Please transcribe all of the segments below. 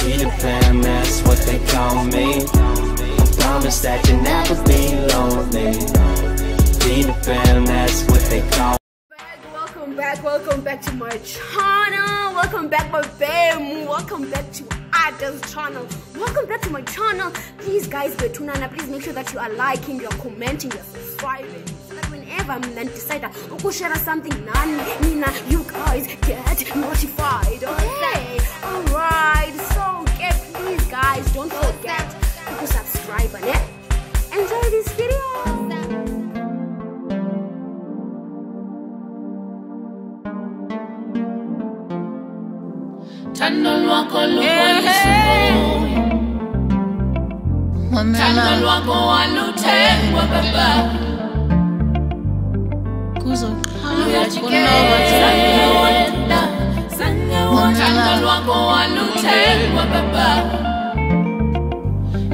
The fam, that's what they call me. I promise that you'll never be lonely. The fam, that's what they call welcome back, welcome back to my channel. Welcome back, my fam. Welcome back to Ada's channel. Welcome back to my channel. Please, guys, betunana, please make sure that you are liking, you're commenting, you're subscribing. So that whenever I'm then decide to share something, nani, Nina, you guys get notified. Okay, alright. So, okay, please, guys, don't forget to subscribe and eh? enjoy this video. Thando lwakho luholisa umoya Thando lwakho waluthengwa baba. Luyajikeleza ngewenda Thando lwakho waluthengwa baba.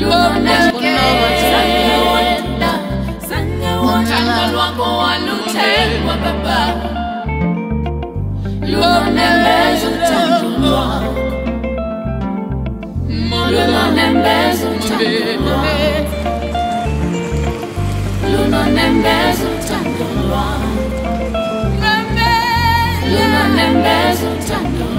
Luyajikeleza ngewenda Thando lwakho waluthengwa baba. Lunembeza uthando lwakho Lunembeza uthando lwakho Lunembeza uthando lwakho Lunembeza uthando lwakho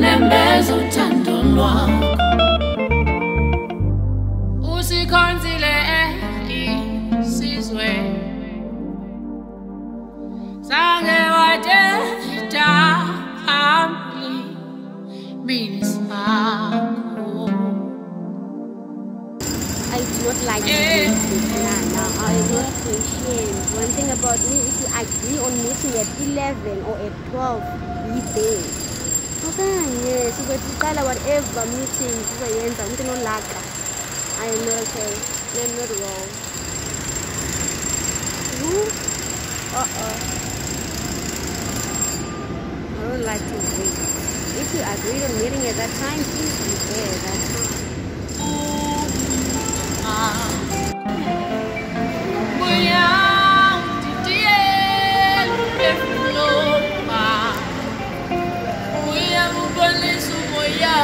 Lunembeza uthando lwakho Usikhonzile eh, isizwe Sange wateta phambili Mina sakho I do not like Yeah. meeting. Nah, nah, I'm not patient. One thing about me, if you agree on meeting at 11 or at 12, be there. Whatever meeting i am not okay. I am not well Who? uh-oh. I don't like to wait. If you agreed on meeting at that time please be there. Time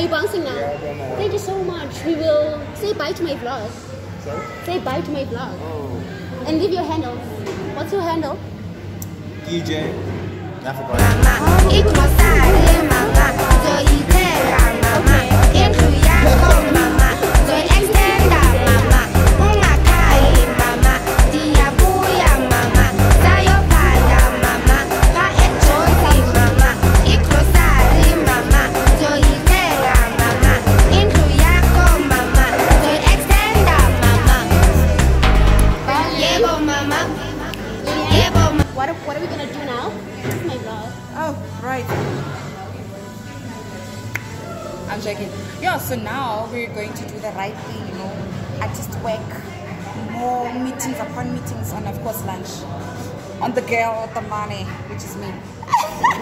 Are you bouncing now? Thank you so much. We will say bye to my vlog. Say bye to my vlog. Oh. And leave your handle. What's your handle? Africa. mama I'm checking. Yeah, so now we're going to do the right thing, you know, artist work, more meetings upon meetings, and of course, lunch. On the girl, the money, which is me.